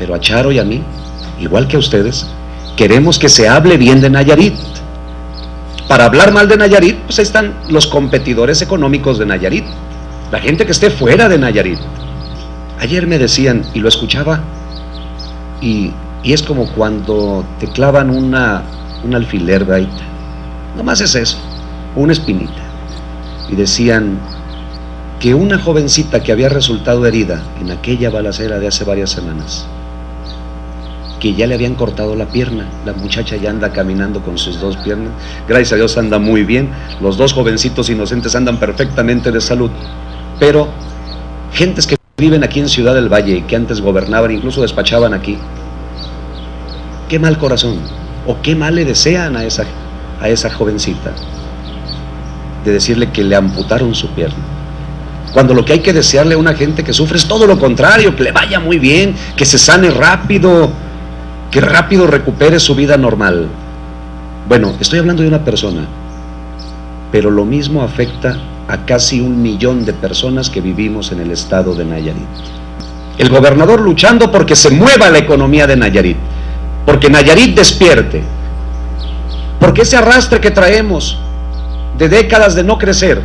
Pero a Charo y a mí, igual que a ustedes, queremos que se hable bien de Nayarit. Para hablar mal de Nayarit, pues están los competidores económicos de Nayarit, la gente que esté fuera de Nayarit. Ayer me decían, y lo escuchaba, y, y es como cuando te clavan una, un alfiler, ¿verdad? Nomás es eso, una espinita. Y decían que una jovencita que había resultado herida en aquella balacera de hace varias semanas, que ya le habían cortado la pierna, la muchacha ya anda caminando con sus dos piernas, gracias a Dios anda muy bien, los dos jovencitos inocentes andan perfectamente de salud, pero gentes que viven aquí en Ciudad del Valle y que antes gobernaban, incluso despachaban aquí, qué mal corazón, o qué mal le desean a esa, a esa jovencita, de decirle que le amputaron su pierna. Cuando lo que hay que desearle a una gente que sufre es todo lo contrario, que le vaya muy bien, que se sane rápido, que rápido recupere su vida normal. Bueno, estoy hablando de una persona, pero lo mismo afecta a casi un millón de personas que vivimos en el estado de Nayarit. El gobernador luchando porque se mueva la economía de Nayarit, porque Nayarit despierte, porque ese arrastre que traemos de décadas de no crecer,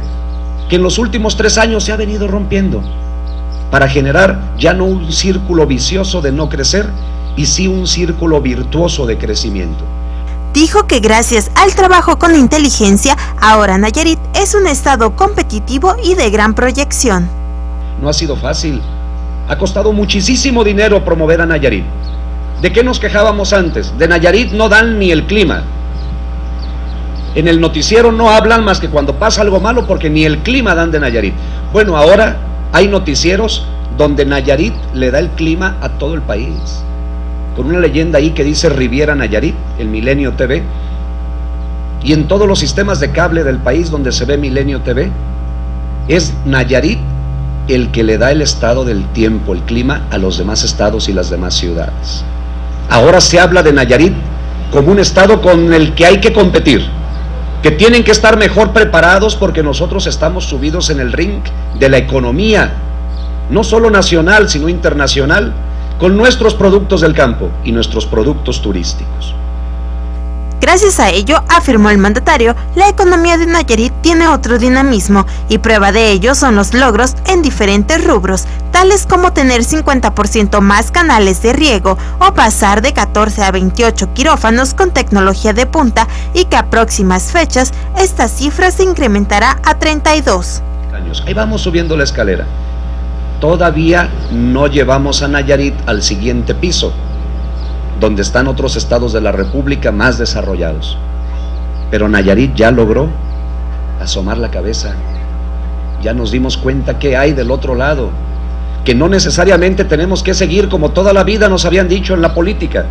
que en los últimos tres años se ha venido rompiendo, para generar ya no un círculo vicioso de no crecer, y sí un círculo virtuoso de crecimiento. Dijo que gracias al trabajo con inteligencia, ahora Nayarit es un estado competitivo y de gran proyección. No ha sido fácil. Ha costado muchísimo dinero promover a Nayarit. ¿De qué nos quejábamos antes? De Nayarit no dan ni el clima. En el noticiero no hablan más que cuando pasa algo malo porque ni el clima dan de Nayarit. Bueno, ahora hay noticieros donde Nayarit le da el clima a todo el país con una leyenda ahí que dice Riviera Nayarit, el Milenio TV, y en todos los sistemas de cable del país donde se ve Milenio TV, es Nayarit el que le da el estado del tiempo, el clima a los demás estados y las demás ciudades. Ahora se habla de Nayarit como un estado con el que hay que competir, que tienen que estar mejor preparados porque nosotros estamos subidos en el ring de la economía, no solo nacional, sino internacional, con nuestros productos del campo y nuestros productos turísticos. Gracias a ello, afirmó el mandatario, la economía de Nayarit tiene otro dinamismo y prueba de ello son los logros en diferentes rubros, tales como tener 50% más canales de riego o pasar de 14 a 28 quirófanos con tecnología de punta y que a próximas fechas esta cifra se incrementará a 32. Ahí vamos subiendo la escalera todavía no llevamos a Nayarit al siguiente piso, donde están otros estados de la República más desarrollados. Pero Nayarit ya logró asomar la cabeza. Ya nos dimos cuenta que hay del otro lado, que no necesariamente tenemos que seguir como toda la vida nos habían dicho en la política,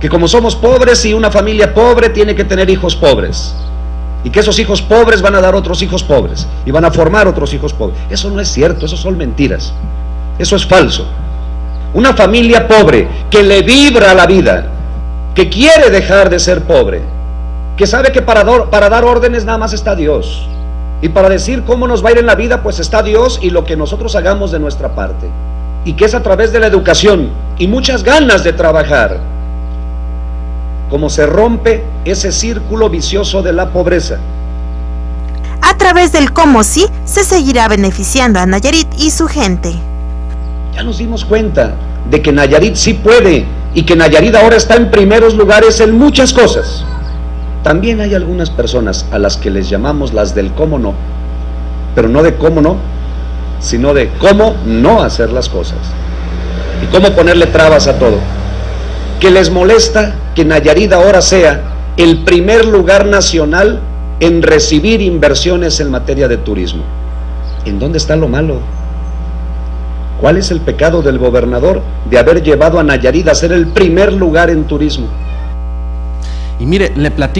que como somos pobres y una familia pobre tiene que tener hijos pobres y que esos hijos pobres van a dar otros hijos pobres y van a formar otros hijos pobres. Eso no es cierto, eso son mentiras. Eso es falso. Una familia pobre que le vibra la vida, que quiere dejar de ser pobre, que sabe que para, para dar órdenes nada más está Dios. Y para decir cómo nos va a ir en la vida, pues está Dios y lo que nosotros hagamos de nuestra parte. Y que es a través de la educación y muchas ganas de trabajar cómo se rompe ese círculo vicioso de la pobreza. A través del cómo sí se seguirá beneficiando a Nayarit y su gente. Ya nos dimos cuenta de que Nayarit sí puede y que Nayarit ahora está en primeros lugares en muchas cosas. También hay algunas personas a las que les llamamos las del cómo no, pero no de cómo no, sino de cómo no hacer las cosas y cómo ponerle trabas a todo que les molesta que Nayarit ahora sea el primer lugar nacional en recibir inversiones en materia de turismo. ¿En dónde está lo malo? ¿Cuál es el pecado del gobernador de haber llevado a Nayarit a ser el primer lugar en turismo? Y mire, le platico